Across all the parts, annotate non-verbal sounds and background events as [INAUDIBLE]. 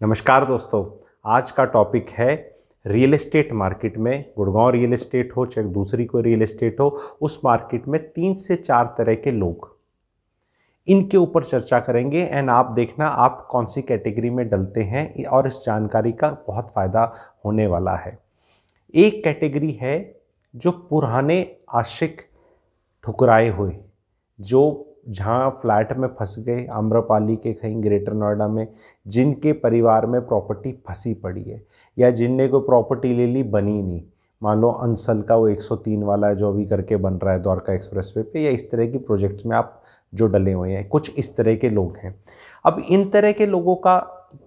नमस्कार दोस्तों, आज का टॉपिक है रियल एस्टेट मार्केट में। गुड़गांव रियल एस्टेट हो, चाहे दूसरी कोई रियल एस्टेट हो, उस मार्केट में तीन से चार तरह के लोग। इनके ऊपर चर्चा करेंगे एंड आप देखना आप कौन सी कैटेगरी में डलते हैं और इस जानकारी का बहुत फ़ायदा होने वाला है। एक कैटेगरी है जो पुराने आशिक ठुकराए हुए, जो जहाँ फ्लैट में फंस गए आम्रपाली के कहीं ग्रेटर नोएडा में, जिनके परिवार में प्रॉपर्टी फंसी पड़ी है, या जिनने कोई प्रॉपर्टी ले ली, बनी नहीं। मान लो अंसल का वो 103 वाला जो अभी करके बन रहा है द्वारका एक्सप्रेसवे पे, या इस तरह की प्रोजेक्ट्स में आप जो डले हुए हैं, कुछ इस तरह के लोग हैं। अब इन तरह के लोगों का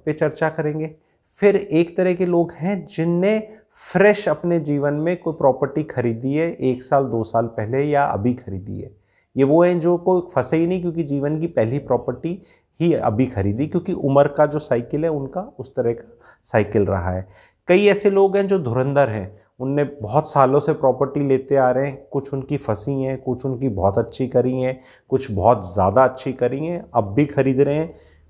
पे चर्चा करेंगे। फिर एक तरह के लोग हैं जिनने फ्रेश अपने जीवन में कोई प्रॉपर्टी खरीदी है, एक साल, दो साल पहले या अभी खरीदी है। ये वो हैं जो कोई फंसे ही नहीं क्योंकि जीवन की पहली प्रॉपर्टी ही अभी खरीदी, क्योंकि उम्र का जो साइकिल है, उनका उस तरह का साइकिल रहा है। कई ऐसे लोग हैं जो धुरंधर हैं, उनने बहुत सालों से प्रॉपर्टी लेते आ रहे हैं, कुछ उनकी फंसी हैं, कुछ उनकी बहुत अच्छी करी हैं, कुछ बहुत ज़्यादा अच्छी करी हैं, अब भी खरीद रहे हैं,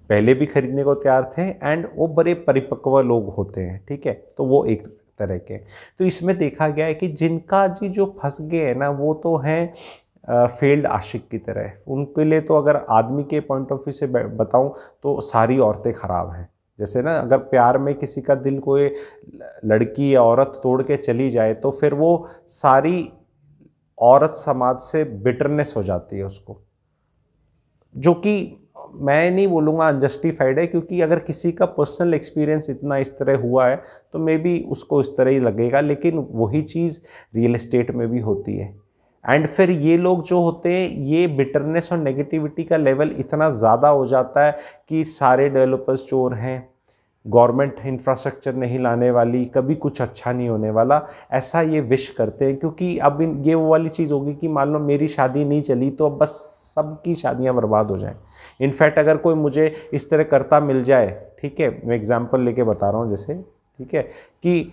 पहले भी खरीदने को तैयार थे एंड वो बड़े परिपक्व लोग होते हैं, ठीक है? तो वो एक तरह के तो इसमें देखा गया है कि जिनका जी जो फंस गए हैं ना, वो तो हैं फेल्ड आशिक की तरह उनके लिए तो अगर आदमी के पॉइंट ऑफ़ व्यू से बताऊँ तो सारी औरतें ख़राब हैं। जैसे ना, अगर प्यार में किसी का दिल कोई लड़की या औरत तोड़ के चली जाए तो फिर वो सारी औरत समाज से बिटरनेस हो जाती है उसको। जो कि मैं नहीं बोलूँगा अनजस्टिफाइड है, क्योंकि अगर किसी का पर्सनल एक्सपीरियंस इतना इस तरह हुआ है तो मे बी उसको इस तरह ही लगेगा, लेकिन वही चीज़ रियल इस्टेट में भी होती है। एंड फिर ये लोग जो होते हैं, ये बिटरनेस और नेगेटिविटी का लेवल इतना ज़्यादा हो जाता है कि सारे डेवलपर्स चोर हैं। गवर्नमेंट इंफ्रास्ट्रक्चर नहीं लाने वाली, कभी कुछ अच्छा नहीं होने वाला। ऐसा ये विश करते हैं, क्योंकि अब इन, ये वो वाली चीज़ होगी कि मान लो मेरी शादी नहीं चली तो अब बस सबकी शादियाँ बर्बाद हो जाएँ। इनफैक्ट अगर कोई मुझे इस तरह करता मिल जाए, ठीक है, मैं एग्ज़ाम्पल लेके बता रहा हूँ जैसे, ठीक है, कि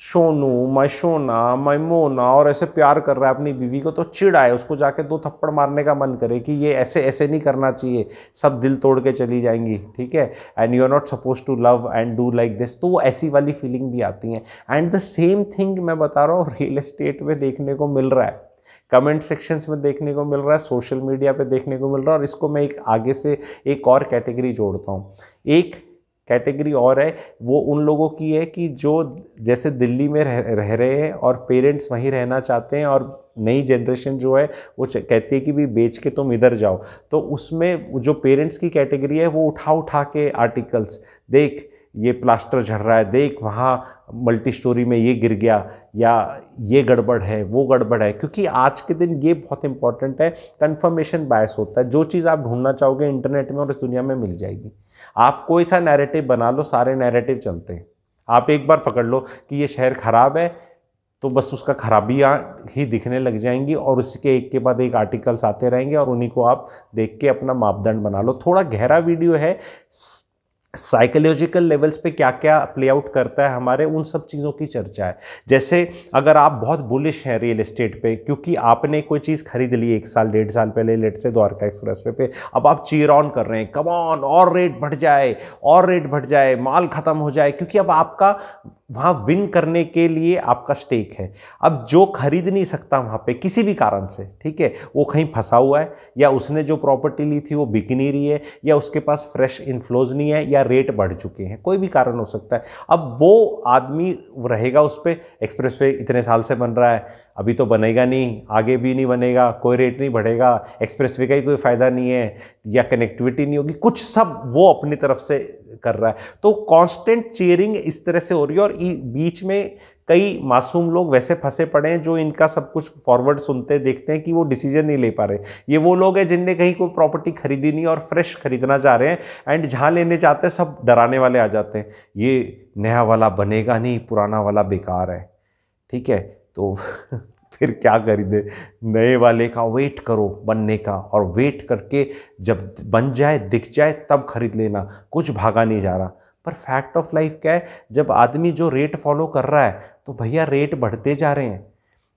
सोनू मैं सोना मैं मोना, और ऐसे प्यार कर रहा है अपनी बीवी को तो चिड़ आए उसको जाके, दो थप्पड़ मारने का मन करे कि ये ऐसे ऐसे नहीं करना चाहिए, सब दिल तोड़ के चली जाएँगी, ठीक है? And you are not suppose to love and do like this तो वो ऐसी वाली फीलिंग भी आती हैं। एंड द सेम थिंग मैं बता रहा हूँ रियल इस्टेट में देखने को मिल रहा है। कमेंट सेक्शंस में देखने को मिल रहा है सोशल मीडिया पे देखने को मिल रहा है, और इसको मैं एक आगे से एक और कैटेगरी जोड़ता हूँ। एक कैटेगरी और है, वो उन लोगों की है कि जो जैसे दिल्ली में रह रह रहे हैं और पेरेंट्स वहीं रहना चाहते हैं और नई जनरेशन जो है, वो कहती है कि भी बेच के तुम इधर जाओ। तो उसमें जो पेरेंट्स की कैटेगरी है, वो उठा उठा के आर्टिकल्स, देख, ये प्लास्टर झड़ रहा है, देख, वहाँ मल्टी स्टोरी में ये गिर गया या ये गड़बड़ है, वो गड़बड़ है। क्योंकि आज के दिन ये बहुत इंपॉर्टेंट है कन्फर्मेशन बायस होता है। जो चीज़ आप ढूंढना चाहोगे इंटरनेट में और इस दुनिया में मिल जाएगी। आप कोई सा नैरेटिव बना लो, सारे नैरेटिव चलते हैं। आप एक बार पकड़ लो कि ये शहर ख़राब है तो बस उसका खराबियाँ ही दिखने लग जाएँगी और उसके एक के बाद एक आर्टिकल्स आते रहेंगे और उन्हीं को आप देख के अपना मापदंड बना लो। थोड़ा गहरा वीडियो है साइकोलॉजिकल लेवल्स पे क्या क्या प्ले आउट करता है हमारे, उन सब चीज़ों की चर्चा है। जैसे अगर आप बहुत बुलिश हैं रियल एस्टेट पे, क्योंकि आपने कोई चीज़ खरीद ली एक साल, डेढ़ साल पहले लेट से द्वारका एक्सप्रेस वे पे, अब आप चीर ऑन कर रहे हैं कमॉन और रेट बढ़ जाए, और रेट बढ़ जाए, माल ख़त्म हो जाए, क्योंकि अब आपका वहाँ विन करने के लिए आपका स्टेक है। अब जो खरीद नहीं सकता वहाँ पे, किसी भी कारण से, ठीक है? वो कहीं फंसा हुआ है, या उसने जो प्रॉपर्टी ली थी वो बिक नहीं रही है, या उसके पास फ्रेश इन्फ्लोज नहीं है, या रेट बढ़ चुके हैं, कोई भी कारण हो सकता है। अब वो आदमी रहेगा उस पर एक्सप्रेस वे इतने साल से बन रहा है अभी तो बनेगा नहीं, आगे भी नहीं बनेगा, कोई रेट नहीं बढ़ेगा एक्सप्रेस वे का ही कोई फ़ायदा नहीं है, या कनेक्टिविटी नहीं होगी, कुछ सब वो अपनी तरफ़ से कर रहा है। तो कांस्टेंट चेयरिंग इस तरह से हो रही है और बीच में कई मासूम लोग वैसे फंसे पड़े हैं जो इनका सब कुछ फॉरवर्ड सुनते, देखते हैं कि वो डिसीज़न नहीं ले पा रहे। ये वो लोग हैं जिनने कहीं कोई प्रॉपर्टी खरीदी नहीं और फ्रेश खरीदना चाह रहे हैं एंड जहाँ लेने जाते हैं, सब डराने वाले आ जाते हैं। ये नया वाला बनेगा नहीं, पुराना वाला बेकार है। ठीक है? तो [LAUGHS] फिर क्या खरीदे? नए वाले का वेट करो बनने का और वेट करके जब बन जाए, दिख जाए तब खरीद लेना। कुछ भागा नहीं जा रहा। पर फैक्ट ऑफ़ लाइफ क्या है? जब आदमी जो रेट फॉलो कर रहा है तो भैया रेट बढ़ते जा रहे हैं।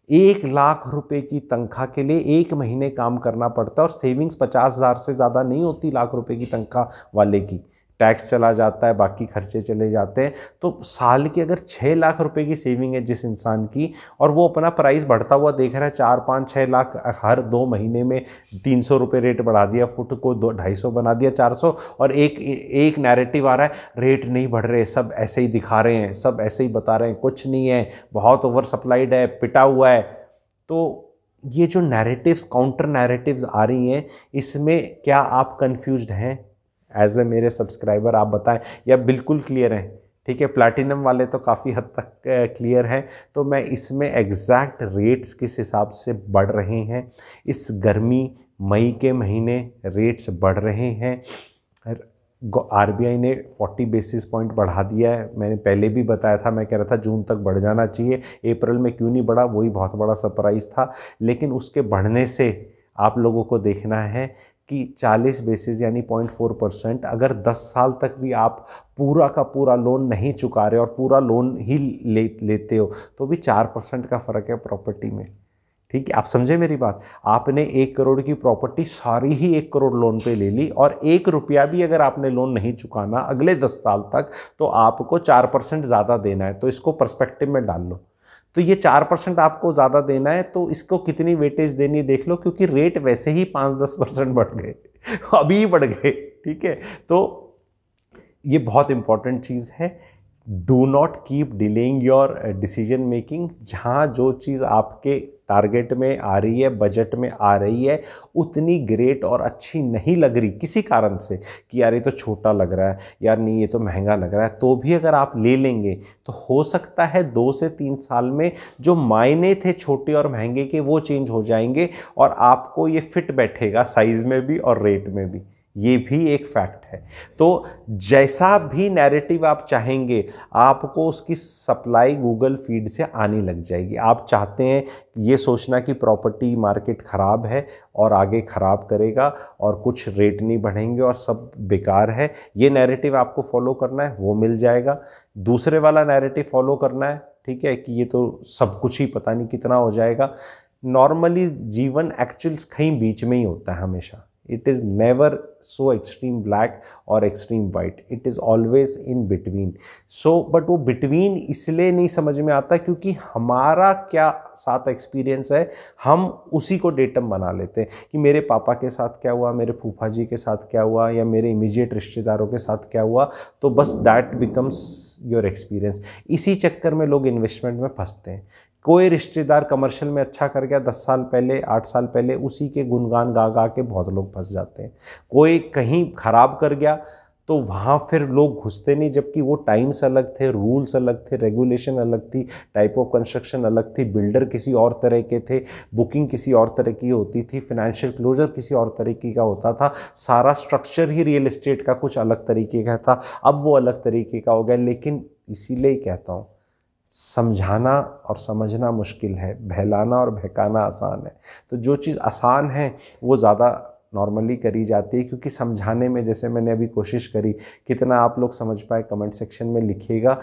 एक लाख रुपए की तनख्वाह के लिए एक महीने काम करना पड़ता है और सेविंग्स पचास हज़ार से ज़्यादा नहीं होती लाख रुपए की तनख्वाह वाले की। टैक्स चला जाता है, बाकी खर्चे चले जाते हैं। तो साल की अगर छः लाख रुपए की सेविंग है जिस इंसान की और वो अपना प्राइस बढ़ता हुआ देख रहा है, चार पाँच छः लाख हर दो महीने में तीन सौ रुपये रेट बढ़ा दिया, फुट को दो, ढाई सौ बना दिया, चार सौ और एक एक नैरेटिव आ रहा है, रेट नहीं बढ़ रहे, सब ऐसे ही दिखा रहे हैं, सब ऐसे ही बता रहे हैं, कुछ नहीं है, बहुत ओवर सप्लाइड है, पिटा हुआ है। तो ये जो नैरेटिव्स काउंटर नैरेटिव्स आ रही हैं, इसमें क्या आप कंफ्यूज्ड हैं? एज ए मेरे सब्सक्राइबर आप बताएँ। या बिल्कुल क्लियर हैं। ठीक है प्लैटिनम वाले तो काफ़ी हद तक क्लियर हैं। तो मैं इसमें एग्जैक्ट रेट्स किस हिसाब से बढ़ रहे हैं? इस गर्मी मई के महीने रेट्स बढ़ रहे हैं। आरबीआई ने 40 बेसिस पॉइंट बढ़ा दिया है। मैंने पहले भी बताया था, मैं कह रहा था जून तक बढ़ जाना चाहिए। अप्रैल में क्यों नहीं बढ़ा? वही बहुत बड़ा सरप्राइज़ था। लेकिन उसके बढ़ने से आप लोगों को देखना है कि 40 बेसिस यानी 0.4 परसेंट अगर 10 साल तक भी आप पूरा का पूरा लोन नहीं चुका रहे और पूरा लोन ही ले, लेते हो तो भी चार परसेंट का फ़र्क है प्रॉपर्टी में। ठीक है, आप समझे मेरी बात? आपने एक करोड़ की प्रॉपर्टी सारी ही एक करोड़ लोन पे ले ली और एक रुपया भी अगर आपने लोन नहीं चुकाना अगले दस साल तक तो आपको चार परसेंट ज़्यादा देना है तो इसको परस्पेक्टिव में डाल लो। तो ये चार परसेंट आपको ज़्यादा देना है तो इसको कितनी वेटेज देनी देख लो, क्योंकि रेट वैसे ही पाँच दस परसेंट बढ़ गए, [LAUGHS] अभी बढ़ गए, ठीक है? तो ये बहुत इंपॉर्टेंट चीज़ है। Do not keep delaying your decision making जहाँ जो चीज़ आपके टारगेट में आ रही है बजट में आ रही है, उतनी ग्रेट और अच्छी नहीं लग रही किसी कारण से कि यार ये तो छोटा लग रहा है, यार नहीं ये तो महँगा लग रहा है तो भी अगर आप ले लेंगे तो हो सकता है दो से तीन साल में जो मायने थे छोटे और महँगे के वो चेंज हो जाएँगे और आपको ये फिट बैठेगा साइज़ में भी और रेट में भी। ये भी एक फैक्ट है। तो जैसा भी नैरेटिव आप चाहेंगे, आपको उसकी सप्लाई गूगल फ़ीड से आने लग जाएगी। आप चाहते हैं ये सोचना कि प्रॉपर्टी मार्केट ख़राब है और आगे ख़राब करेगा और कुछ रेट नहीं बढ़ेंगे और सब बेकार है। ये नैरेटिव आपको फॉलो करना है, वो मिल जाएगा। दूसरे वाला नैरेटिव फॉलो करना है, ठीक है, कि ये तो सब कुछ ही पता नहीं कितना हो जाएगा। नॉर्मली जीवन एक्चुअल्स कहीं बीच में ही होता है हमेशा। It is never so extreme black or extreme white. It is always in between. So, but वो between इसलिए नहीं समझ में आता क्योंकि हमारा क्या साथ एक्सपीरियंस है? हम उसी को डेटम बना लेते हैं कि मेरे पापा के साथ क्या हुआ, मेरे फूफा जी के साथ क्या हुआ या मेरे इमीजिएट रिश्तेदारों के साथ क्या हुआ? तो बस दैट बिकम्स योर एक्सपीरियंस इसी चक्कर में लोग इन्वेस्टमेंट में फंसते हैं. कोई रिश्तेदार कमर्शियल में अच्छा कर गया, दस साल पहले, आठ साल पहले, उसी के गुणगान गा गा के बहुत लोग फंस जाते हैं. कोई कहीं ख़राब कर गया तो वहाँ फिर लोग घुसते नहीं, जबकि वो टाइम्स अलग थे, रूल्स अलग थे, रेगुलेशन अलग थी, टाइप ऑफ़ कंस्ट्रक्शन अलग थी, बिल्डर किसी और तरह के थे, बुकिंग किसी और तरह की होती थी फिनेंशियल क्लोजर किसी और तरीके का होता था, सारा स्ट्रक्चर ही रियल इस्टेट का कुछ अलग तरीके का था, अब वो अलग तरीके का हो गया, लेकिन इसीलिए कहता हूँ, समझाना और समझना मुश्किल है, बहलाना और बहकाना आसान है। तो जो चीज़ आसान है, वो ज़्यादा नॉर्मली करी जाती है, क्योंकि समझाने में, जैसे मैंने अभी कोशिश करी, कितना आप लोग समझ पाए कमेंट सेक्शन में लिखिएगा।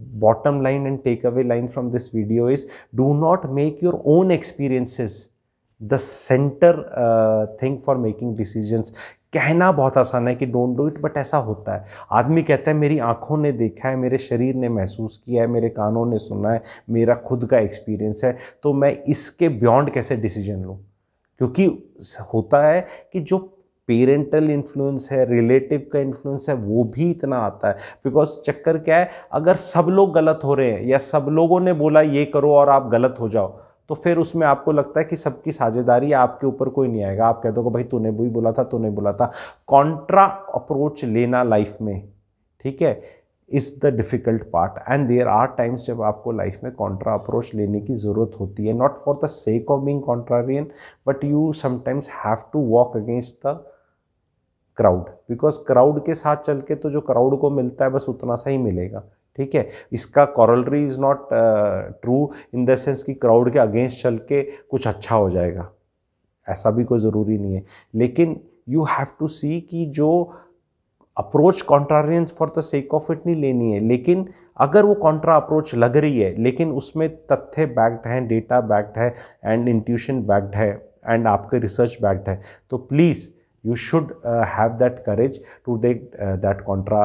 Bottom line and takeaway line from this video is do not make your own experiences the centre thing for making decisions कहना बहुत आसान है कि डोंट डू इट बट ऐसा होता है। आदमी कहता है, मेरी आँखों ने देखा है, मेरे शरीर ने महसूस किया है, मेरे कानों ने सुना है, मेरा खुद का एक्सपीरियंस है तो मैं इसके बियॉन्ड कैसे डिसीज़न लूँ? क्योंकि होता है कि जो पेरेंटल इन्फ्लुएंस है रिलेटिव का इन्फ्लुएंस है, वो भी इतना आता है। बिकॉज़ चक्कर क्या है, अगर सब लोग गलत हो रहे हैं या सब लोगों ने बोला ये करो और आप गलत हो जाओ तो फिर उसमें आपको लगता है कि सबकी साझेदारी आपके ऊपर कोई नहीं आएगा। आप कह दो भाई, तूने भी बोला था, तूने बोला था। कॉन्ट्रा अप्रोच लेना लाइफ में, ठीक है? Is the difficult part and there are times जब आपको लाइफ में कॉन्ट्रा अप्रोच लेने की ज़रूरत होती है not for the sake of being contrarian but you sometimes have to walk against the crowd because crowd के साथ चल के तो जो क्राउड को मिलता है, बस उतना सा ही मिलेगा। ठीक है? इसका corollary is not true in the sense कि क्राउड के अगेंस्ट चल के कुछ अच्छा हो जाएगा। ऐसा भी कोई ज़रूरी नहीं है। लेकिन यू हैव टू सी कि जो approach contrarians for the sake of it नहीं लेनी है। लेकिन अगर वो कॉन्ट्रा अप्रोच लग रही है, लेकिन उसमें तथ्य बैक्ड हैं डेटा बैक्ड है एंड इंट्यूशन बैक्ड है एंड आपके रिसर्च बैक्ड है तो please you should have that courage to they that contra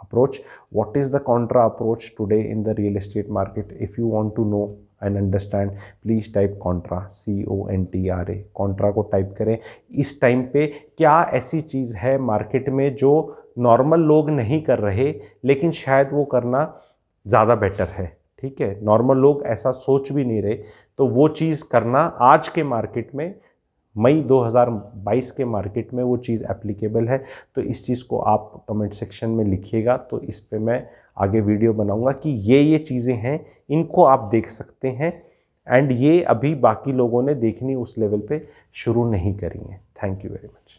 approach what is the contra approach today in the real estate market if you want to know and understand please type contra C O N T R A contra को type करें। इस time पे क्या ऐसी चीज़ है market में जो normal लोग नहीं कर रहे, लेकिन शायद वो करना ज़्यादा बेटर है, ठीक है? नॉर्मल लोग ऐसा सोच भी नहीं रहे तो वो चीज़ करना आज के मार्केट में मई 2022 के मार्केट में वो चीज़ एप्लीकेबल है तो इस चीज़ को आप कमेंट सेक्शन में लिखिएगा तो इस पर मैं आगे वीडियो बनाऊँगा कि ये ये चीज़ें हैं, इनको आप देख सकते हैं एंड ये अभी बाकी लोगों ने देखनी उस लेवल पे शुरू नहीं करी हैं। Thank you very much